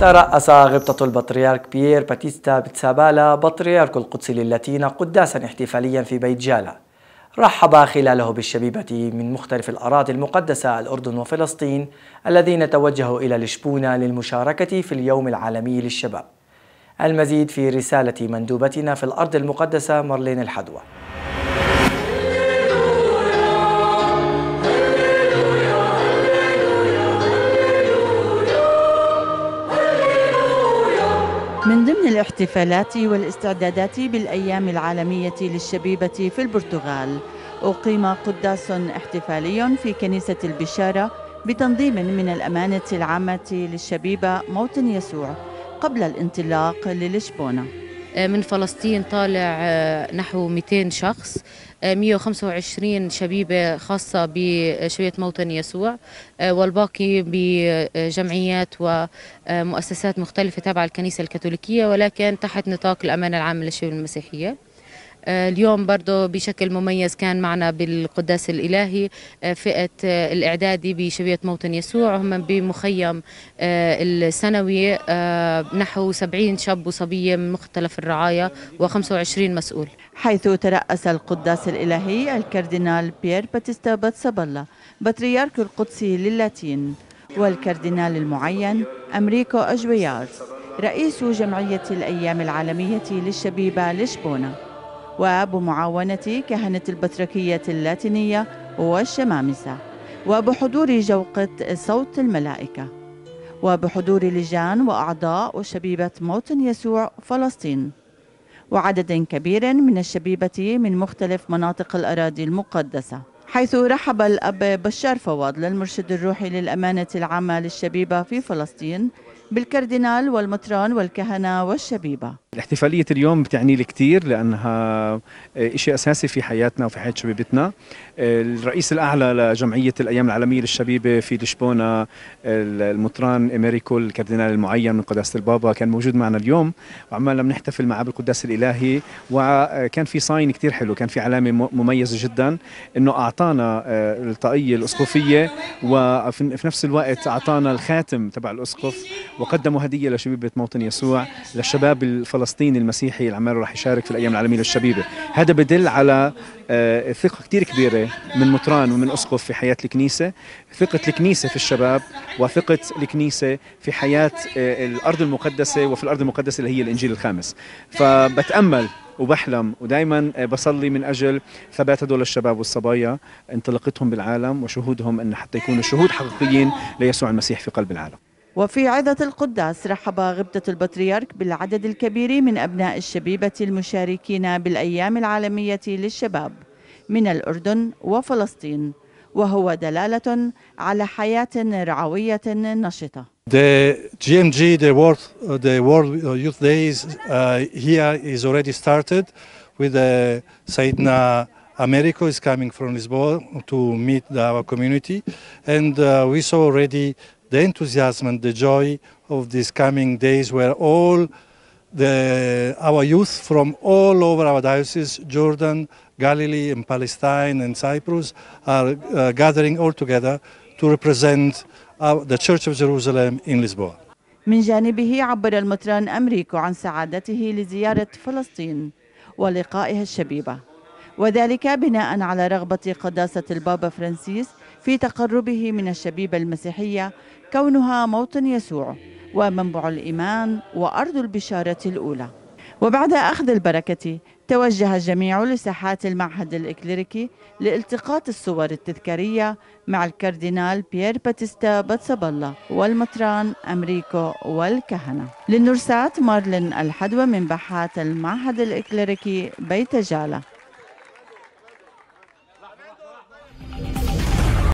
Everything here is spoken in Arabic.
ترأس غبطة البطريرك بيير باتيستا بتسابالا بطريرك القدس للاتين قداسا احتفاليا في بيت جالا. رحب خلاله بالشبيبة من مختلف الأراضي المقدسة الأردن وفلسطين الذين توجهوا إلى لشبونة للمشاركة في اليوم العالمي للشباب. المزيد في رسالة مندوبتنا في الأرض المقدسة مارلين الحدوى. الاحتفالات والاستعدادات بالأيام العالمية للشبيبة في البرتغال. أقيم قداس احتفالي في كنيسة البشارة بتنظيم من الأمانة العامة للشبيبة موطن يسوع قبل الانطلاق للشبونة. من فلسطين طالع نحو 200 شخص 125 شبيبة خاصة بشبيبة موطن يسوع والباقي بجمعيات ومؤسسات مختلفة تابعة الكنيسة الكاثوليكية ولكن تحت نطاق الأمانة العامة للشبيبة المسيحية. اليوم برضه بشكل مميز كان معنا بالقداس الإلهي فئة الإعدادي بشبيبة موطن يسوع. هم بمخيم السنوي نحو 70 شاب وصبية من مختلف الرعايا و25 مسؤول. حيث ترأس القداس الإلهي الكاردينال بيير باتيستا بيتسابالا بطريرك القدسي للاتين والكاردينال المعين أمريكو أجويار رئيس جمعية الأيام العالمية للشبيبة لشبونة. وبمعاونة كهنة البطركية اللاتينية والشمامسة وبحضور جوقة صوت الملائكة وبحضور لجان وأعضاء وشبيبة موطن يسوع فلسطين وعدد كبير من الشبيبة من مختلف مناطق الأراضي المقدسة. حيث رحب الأب بشار فواض للمرشد الروحي للأمانة العامة للشبيبة في فلسطين بالكاردينال والمطران والكهنة والشبيبة. الاحتفالية اليوم بتعني لي كثير لأنها شيء أساسي في حياتنا وفي حياة شبيبتنا. الرئيس الأعلى لجمعية الأيام العالمية للشبيبة في لشبونة المطران إمريكو الكاردينال المعين من قداسة البابا كان موجود معنا اليوم. وعمالنا بنحتفل معه بالقداس الإلهي وكان في sign كثير حلو كان في علامة مميزة جدا أنه أعطانا الطاقية الأسقفية وفي نفس الوقت أعطانا الخاتم تبع الأسقف. وقدموا هدية لشبيبة موطن يسوع للشباب الفلسطيني المسيحي اللي عماله راح يشارك في الأيام العالمية للشبيبة هذا بدل على ثقة كثير كبيرة من مطران ومن أسقف في حياة الكنيسة ثقة الكنيسة في الشباب وثقة الكنيسة في حياة الأرض المقدسة وفي الأرض المقدسة اللي هي الإنجيل الخامس فبتأمل وبحلم ودائما بصلي من أجل ثبات هدول الشباب والصبايا انطلاقتهم بالعالم وشهودهم أن حتى يكونوا شهود حقيقيين ليسوع المسيح في قلب العالم. وفي عظة القداس رحب غبطة البطريرك بالعدد الكبير من أبناء الشبيبة المشاركين بالأيام العالمية للشباب من الأردن وفلسطين وهو دلالة على حياة رعوية نشطة. The GMG, the World, the World Youth Days uh, here is already started with the Saidna Americo is coming from Lisbon to meet our community and uh, we saw already the enthusiasm and the joy of these coming days where all the, our youth from all over our diocese, Jordan, Galilee and Palestine and Cyprus are uh, gathering all together to represent our, the Church of Jerusalem in Lisbon. من جانبه عبر المطران أمريكو عن سعادته لزيارة فلسطين ولقائها الشبيبة وذلك بناء على رغبة قداسة البابا فرانسيس في تقربه من الشبيبة المسيحية كونها موطن يسوع ومنبع الإيمان وأرض البشارة الأولى. وبعد أخذ البركة توجه الجميع لساحات المعهد الإكليريكي لالتقاط الصور التذكارية مع الكاردينال بيير باتيستا بيتسابالا والمطران أمريكو والكهنة. للنورسات مارلين الحدوى من باحات المعهد الإكليريكي بيت جالة.